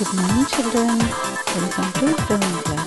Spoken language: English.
with many children, then complete the